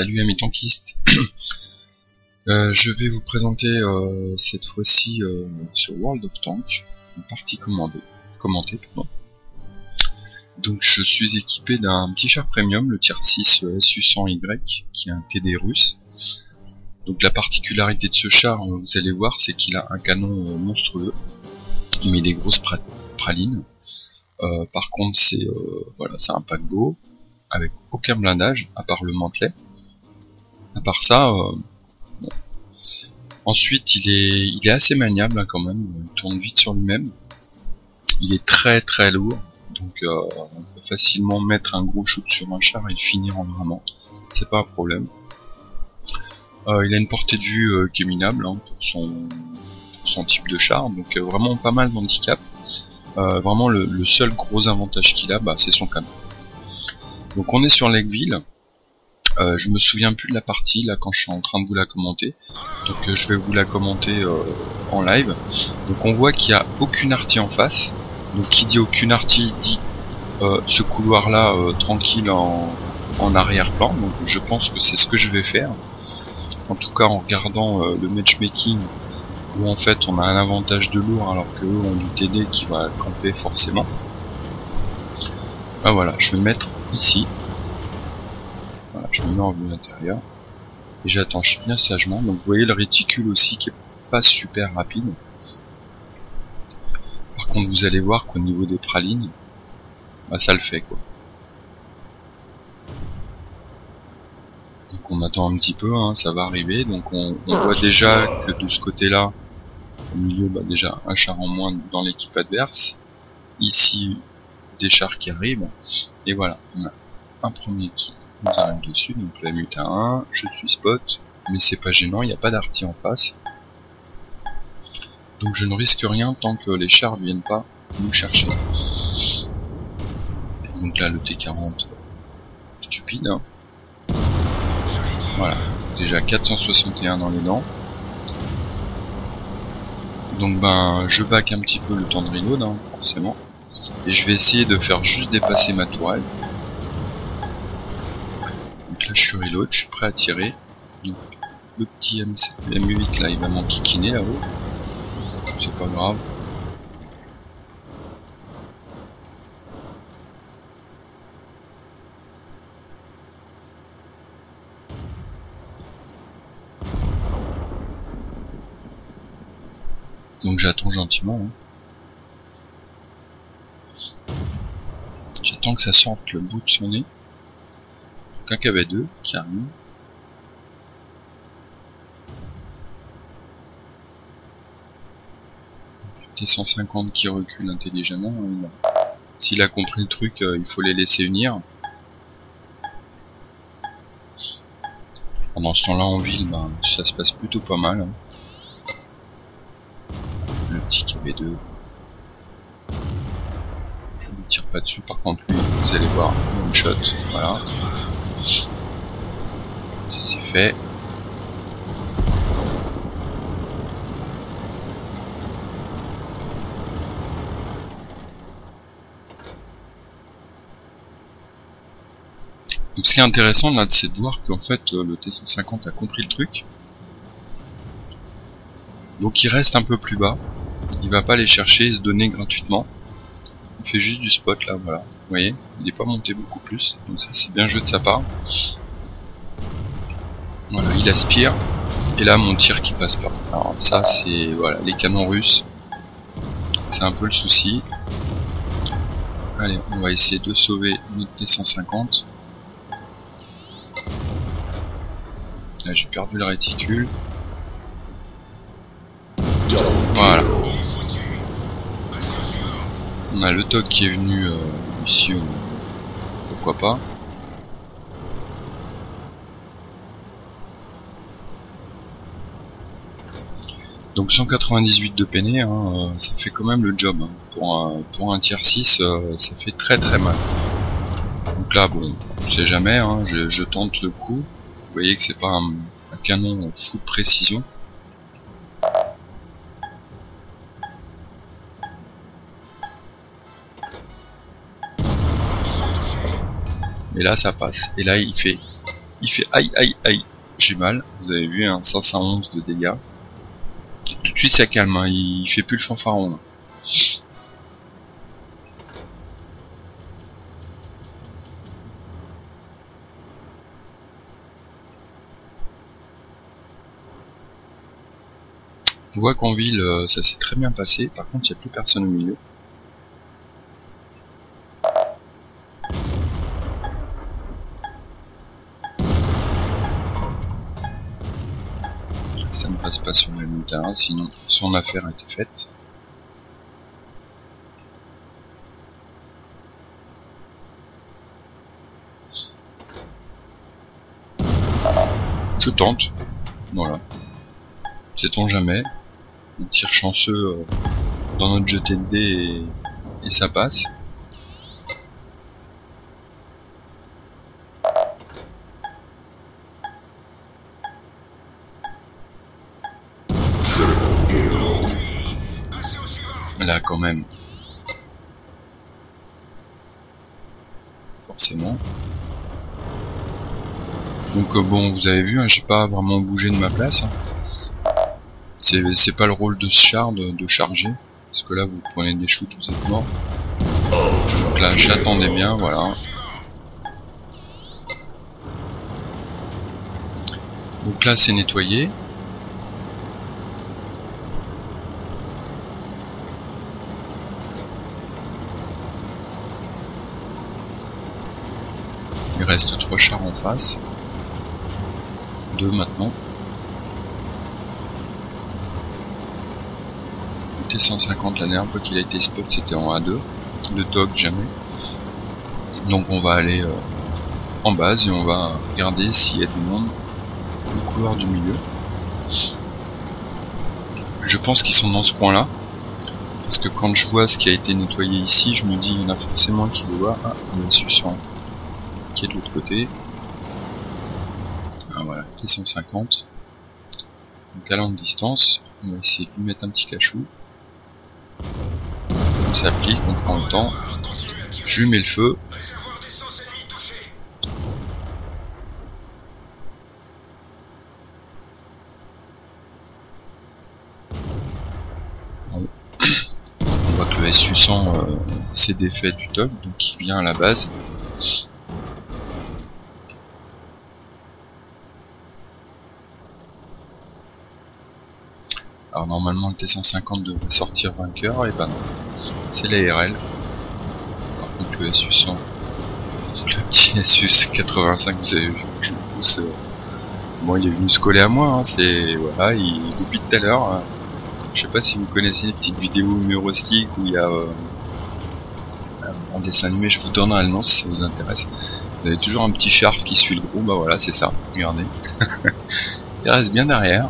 Salut amis tankistes euh, Je vais vous présenter euh, cette fois-ci euh, sur World of Tank, une partie commentée. Donc je suis équipé d'un petit char premium, le tier 6 SU-100Y, qui est un TD russe. Donc la particularité de ce char, vous allez voir, c'est qu'il a un canon monstrueux. Il met des grosses pralines. par contre, c'est voilà, c'est un paquebot avec aucun blindage à part le mantelet. À part ça, euh, ensuite il est, il est assez maniable hein, quand même, il tourne vite sur lui-même. Il est très très lourd, donc euh, on peut facilement mettre un gros shoot sur un char et le finir en vraiment. C'est pas un problème. Euh, il a une portée de vue est minable hein, pour, son, son type de char, donc vraiment pas mal d'handicap. vraiment le, le, seul gros avantage qu'il a, bah, c'est son canon. Donc on est sur Lakeville. Euh, je me souviens plus de la partie là quand je suis en train de vous la commenter. Donc euh, je vais vous la commenter euh, en live. Donc on voit qu'il n'y a aucune artie en face. Donc qui dit aucune artie dit ce couloir là tranquille en, en arrière-plan. Donc je pense que c'est ce que je vais faire. En tout cas en regardant le matchmaking où en fait on a un avantage de lourd alors que eux ont du TD qui va camper forcément. Ah voilà, je vais mettre ici. Je me mets en vue intérieure. Et j'attends bien sagement. Donc vous voyez le réticule aussi qui est pas super rapide. Par contre vous allez voir qu'au niveau des pralines, bah ça le fait quoi. Donc on attend un petit peu, hein, ça va arriver. Donc on, voit déjà que de ce côté-là, au milieu, bah déjà un char en moins dans l'équipe adverse. Ici, des chars qui arrivent. Et voilà, on a un premier qui arrive dessus, donc la mute à 1, je suis spot, mais c'est pas gênant, il n'y a pas d'arty en face. Donc je ne risque rien tant que les chars ne viennent pas nous chercher. donc là le T40, stupide. Hein. Voilà, déjà 461 dans les dents. Donc ben je back un petit peu le temps de reload, hein, forcément. Et je vais essayer de faire juste dépasser ma tourelle. Je suis reload, je suis prêt à tirer. Donc le petit M7, M8 là il va m'enquiquiner là-haut. C'est pas grave. Donc j'attends gentiment. Hein. J'attends que ça sorte le bout de son nez. KB2 qui arrive. T150 qui recule intelligemment. Hein, s'il a compris le truc, euh, il faut les laisser venir. Pendant ce temps-là en ville, ben, ça se passe plutôt pas mal. Hein. Le petit KB2 ne tire pas dessus. Par contre, lui, vous allez voir, one shot, voilà. Donc ce qui est intéressant là, c'est de voir qu'en fait le T150 a compris le truc. Donc il reste un peu plus bas. Il va pas les chercher et se donner gratuitement. Il fait juste du spot là, voilà. Vous voyez, il n'est pas monté beaucoup plus, donc ça c'est bien joué de sa part. Voilà, il aspire, et là mon tir qui passe pas. Alors ça c'est, voilà, les canons russes, c'est un peu le souci. Allez, on va essayer de sauver notre T150. Là j'ai perdu le réticule. Voilà. On a le TOC qui est venu euh, ici, pourquoi pas. Donc 198 de peiné, hein, euh, ça fait quand même le job. Hein. Pour, un, pour un tier 6, euh, ça fait très très mal. Donc là, bon, on sait jamais, hein, je, tente le coup. Vous voyez que c'est pas un, un canon fou de précision. Et là, ça passe. Et là, il fait il fait aïe aïe aïe. J'ai mal. Vous avez vu un 511 de dégâts. Suite ça calme, hein. il fait plus le fanfaron. On voit qu'en ville, euh, ça s'est très bien passé. Par contre, il n'y a plus personne au milieu. Ça ne passe sur le même terrain, sinon son affaire été faite. Je tente. Voilà. Sait-on jamais on tire chanceux euh, dans notre jeté de dés et, ça passe. Quand même. Forcément. Donc euh, bon, vous avez vu, hein, j'ai pas vraiment bougé de ma place. Hein c'est pas le rôle de ce char de, charger. Parce que là, vous prenez des shoots, vous êtes mort. Donc là, j'attendais bien, voilà. Donc là, c'est nettoyé. Il reste trois chars en face. Deux maintenant. T150 la dernière fois qu'il a été spot c'était en A2 le dog jamais. Donc on va aller euh, en base et on va regarder s'il y a du monde au couloir du milieu. Je pense qu'ils sont dans ce coin là parce que quand je vois ce qui a été nettoyé ici je me dis il y en a forcément qui le voient ah il y a un qui est de l'autre côté ah voilà T150 donc à longue distance on va essayer de lui mettre un petit cachou on s'applique, on prend le temps. Je mets le feu. On voit que le SU-100 euh, s'est défait du top, donc il vient à la base. Alors normalement le T150 devrait sortir vainqueur, et ben non. C'est l'ARL. Par contre le SU100, le petit SU85, vous avez vu, je le pousse. Euh, bon il est venu se coller à moi, hein, c'est. Voilà, il depuis tout à l'heure. Hein. Je sais pas si vous connaissez les petites vidéos humoristiques où il y a euh, en dessin animé, je vous donnerai le nom si ça vous intéresse. Vous avez toujours un petit charf qui suit le gros, bah voilà, c'est ça, regardez. il reste bien derrière.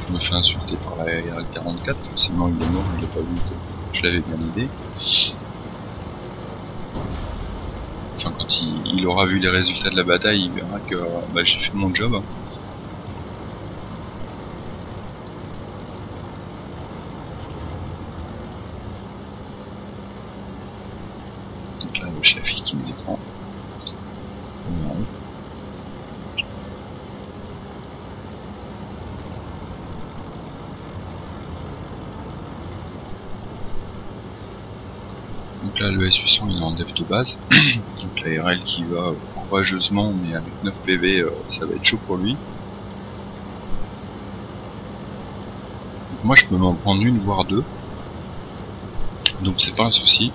Je me fais insulter par la RL44, forcément il est mort, il n'a pas vu que je l'avais bien aidé. Enfin quand il, aura vu les résultats de la bataille, il verra que bah, j'ai fait mon job. Donc là le chef qui me défend. Donc là, le S800 il est en dev de base. Donc la RL qui va courageusement, mais avec 9 PV, euh, ça va être chaud pour lui. moi, je peux m'en prendre une, voire deux. Donc c'est pas un souci.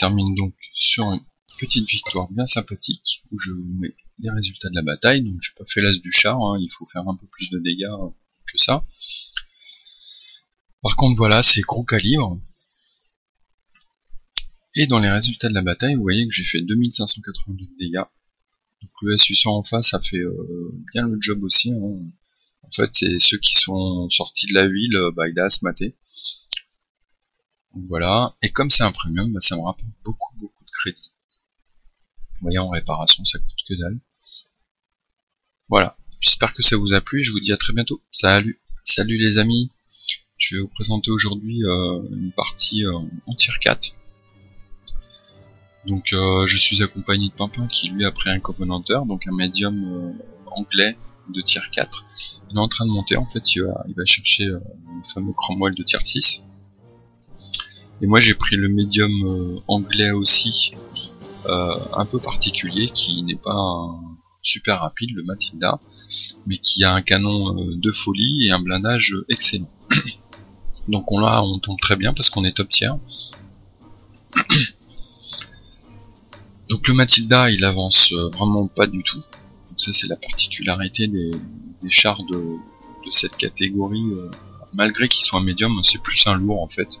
Termine donc sur une petite victoire bien sympathique où je vous mets les résultats de la bataille. Donc j'ai pas fait l'as du char, hein, il faut faire un peu plus de dégâts que ça. Par contre voilà, c'est gros calibre. Et dans les résultats de la bataille, vous voyez que j'ai fait 2582 de dégâts. Donc le S800 en face a fait euh, bien le job aussi. Hein. En fait, c'est ceux qui sont sortis de la ville, euh, bah, il a maté. Voilà. Et comme c'est un premium, bah, ça me rapporte beaucoup, beaucoup de crédit. Vous voyez, en réparation, ça coûte que dalle. Voilà. J'espère que ça vous a plu. Je vous dis à très bientôt. Salut. Salut les amis. Je vais vous présenter aujourd'hui euh, une partie en tier 4. Donc euh, je suis accompagné de Pimpin qui lui a pris un Covenanter, donc un médium euh, anglais de tier 4. Il est en train de monter en fait, il va, il va chercher euh, le fameux Cromwell de tier 6. Et moi j'ai pris le médium anglais aussi, un peu particulier, qui n'est pas super rapide, le Matilda, mais qui a un canon de folie et un blindage excellent. Donc on là on tombe très bien parce qu'on est top tier. Donc le Matilda, il avance euh, vraiment pas du tout. Donc ça c'est la particularité des, chars de, cette catégorie. Euh, malgré qu'il soit médium, c'est plus un lourd en fait.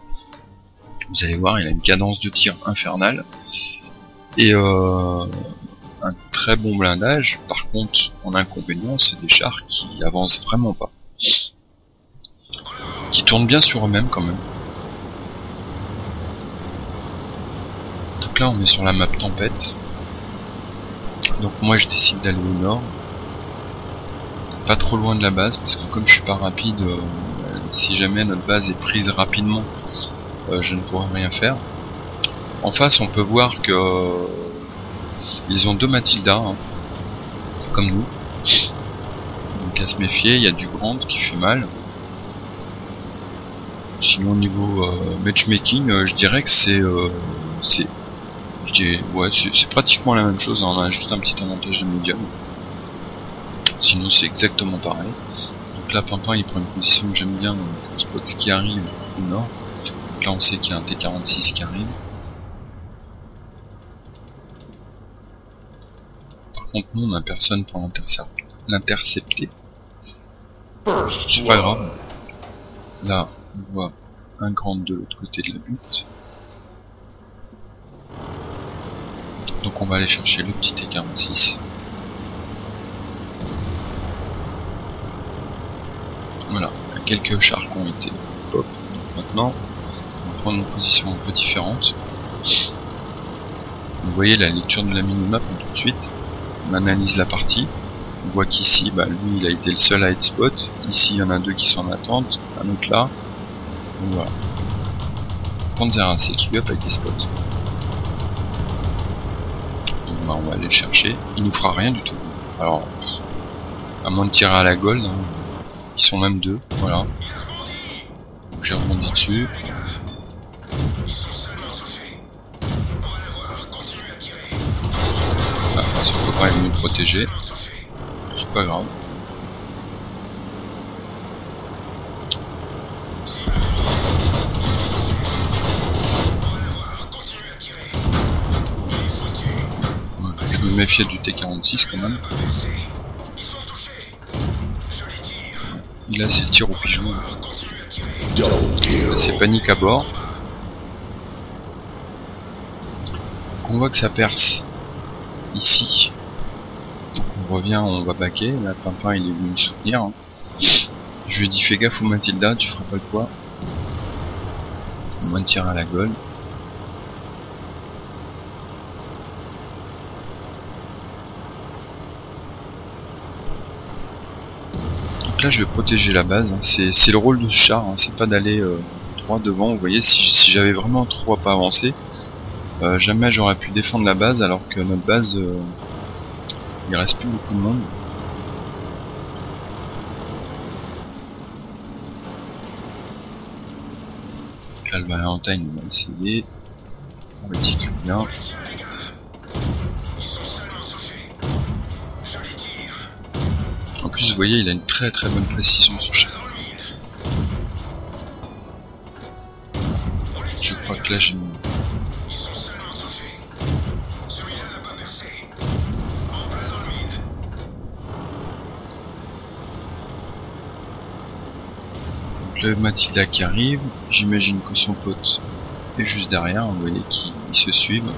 Vous allez voir, il a une cadence de tir infernale. Et euh, un très bon blindage. Par contre, en inconvénient, c'est des chars qui avancent vraiment pas. Qui tournent bien sur eux-mêmes quand même. là on est sur la map tempête. Donc moi je décide d'aller au nord. Pas trop loin de la base parce que comme je suis pas rapide, euh, si jamais notre base est prise rapidement, je ne pourrai rien faire. En face on peut voir que euh, ils ont deux Matilda, hein, comme nous. Donc à se méfier, il y a du grand qui fait mal. Sinon au niveau matchmaking, je dirais que c'est c'est ouais, c'est pratiquement la même chose, hein, on a juste un petit avantage de médium. Sinon, c'est exactement pareil. Donc là, Pimpin, il prend une position que j'aime bien pour spot qui arrive au nord. On sait qu'il y a un T46 qui arrive. Par contre, nous, on a personne pour l'intercepter. C'est pas grave. Là, on voit un grand de l'autre côté de la butte. Donc on va aller chercher le petit T46. Voilà, quelques chars ont été pop. Donc maintenant, prendre une position un peu différente. Vous voyez la lecture de la minimap tout de suite. On analyse la partie. On voit qu'ici, bah, lui, il a été le seul à être spot. Ici, il y en a deux qui sont en attente. Un autre là. Donc voilà. Panzer AC qui lui a été spot on va aller le chercher. Il nous fera rien du tout. Alors, à moins de tirer à la gold, hein. ils sont même deux, voilà. J'ai rebondi dessus. Est venu protéger. C'est pas grave. méfier du T46 quand même. Il a ses tirs au pigeon. C'est panique à bord. on voit que ça perce ici. On revient, on va baquer. Là, Pimpin il est venu me soutenir. Hein. Je lui ai dit fais gaffe au Matilda, tu feras pas le poids. Moins de tir à la gueule. là je vais protéger la base, hein. c'est le rôle du char, hein. c'est pas d'aller euh, droit devant, vous voyez si, j'avais vraiment trop à pas avancer, euh, jamais j'aurais pu défendre la base alors que notre base, euh, il reste plus beaucoup de monde. Là le Valentine on va essayer, on va bien. vous voyez, il a une très très bonne précision ce chat. Je crois que là j'ai Le Matilda qui arrive, j'imagine que son pote est juste derrière, vous voyez qu'ils se suivent.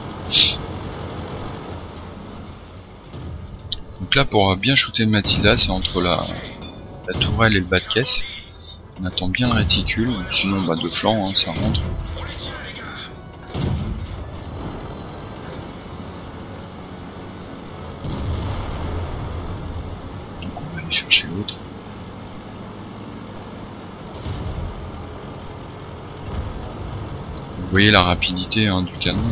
Donc là pour bien shooter le Matilda c'est entre la, la tourelle et le bas de caisse. On attend bien le réticule, sinon bah, de flanc hein, ça rentre. Donc on va aller chercher l'autre. Vous voyez la rapidité hein, du canon.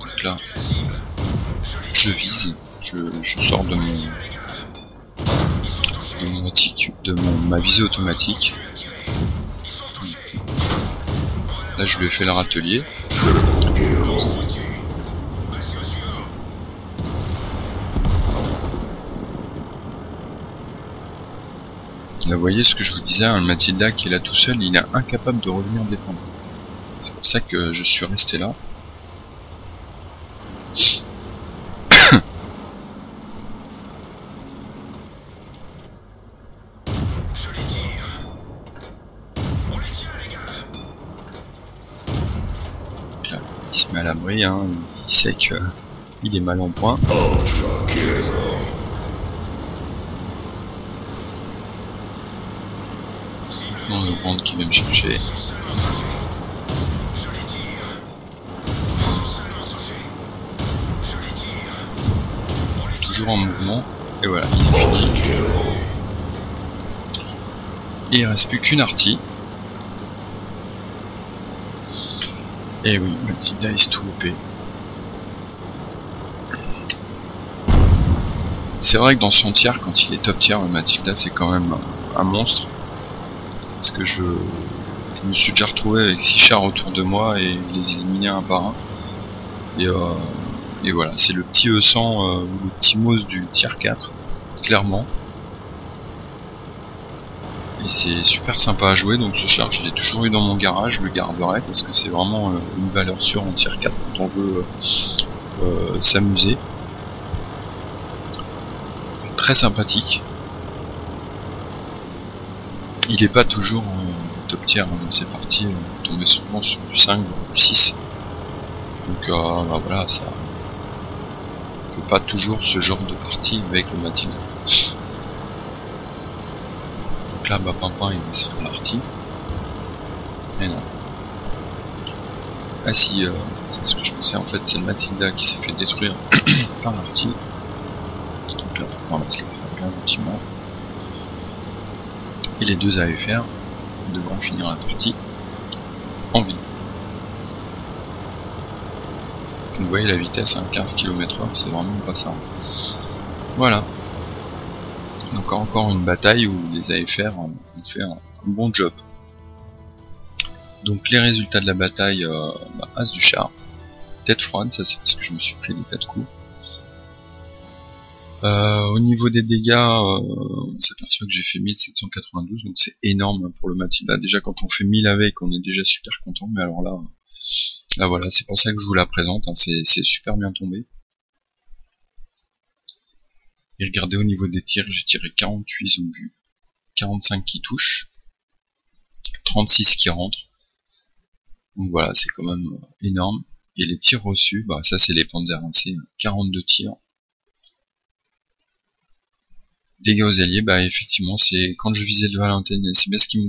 Donc là, je vise, je, sors de mon de mon, de ma visée automatique. Là, je lui ai fait le râtelier. Voyez ce que je vous disais, un Matilda qui est là tout seul, il est incapable de revenir défendre. C'est pour ça que je suis resté là. il se met à l'abri, hein. il sait que il est mal en point. Non, qui vient me chercher. Toujours en mouvement. Et voilà, il est fini. Il reste plus qu'une artie. Et oui, Matilda est tout C'est vrai que dans son tiers, quand il est top tier, Matilda c'est quand même un monstre. Parce que je, me suis déjà retrouvé avec 6 chars autour de moi et les éliminer un par un. Et, euh, et voilà, c'est le petit E100 euh, ou le petit Mose du tier 4, clairement et c'est super sympa à jouer donc ce char je l'ai toujours eu dans mon garage, je le garderai parce que c'est vraiment euh, une valeur sûre en tier 4 quand on veut euh, s'amuser. Très sympathique. Il est pas toujours en top tier dans ces parties, on tombait souvent sur du 5 ou du 6. Donc bah voilà, ça fait pas toujours ce genre de partie avec le Matilda. Donc là, bah, Pimpin, il va se faire l'arty. Et non. Ah si, euh, c'est ce que je pensais, en fait, c'est le Matilda qui s'est fait détruire par l'arty. Donc là, Pimpin va se la faire bien gentiment. Et les deux AFR devront finir la partie en vie. vous voyez la vitesse, hein, 15 km h c'est vraiment pas ça. Voilà. Donc encore une bataille où les AFR ont fait un, bon job. Donc les résultats de la bataille, euh, bah, As du char, tête froide, ça c'est parce que je me suis pris des tas de coups. Euh, au niveau des dégâts, euh, on s'aperçoit que j'ai fait 1792, donc c'est énorme pour le Matilda. Déjà quand on fait 1000 avec, on est déjà super content, mais alors là, là voilà, c'est pour ça que je vous la présente, hein. c'est super bien tombé. Et regardez au niveau des tirs, j'ai tiré 48 au but, 45 qui touchent, 36 qui rentrent. Donc voilà, c'est quand même euh, énorme. Et les tirs reçus, bah ça c'est les Panzer c'est 42 tirs. Dégâts aux alliés, bah effectivement, c'est quand je visais le Valentin, c'est bien ce qui, me,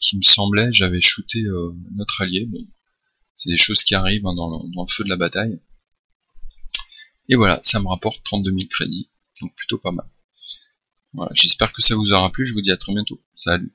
qui me semblait, j'avais shooté euh, notre allié. Bon, c'est des choses qui arrivent hein, dans, le, dans, le, feu de la bataille. Et voilà, ça me rapporte 32 000 crédits donc plutôt pas mal. Voilà, j'espère que ça vous aura plu, je vous dis à très bientôt. Salut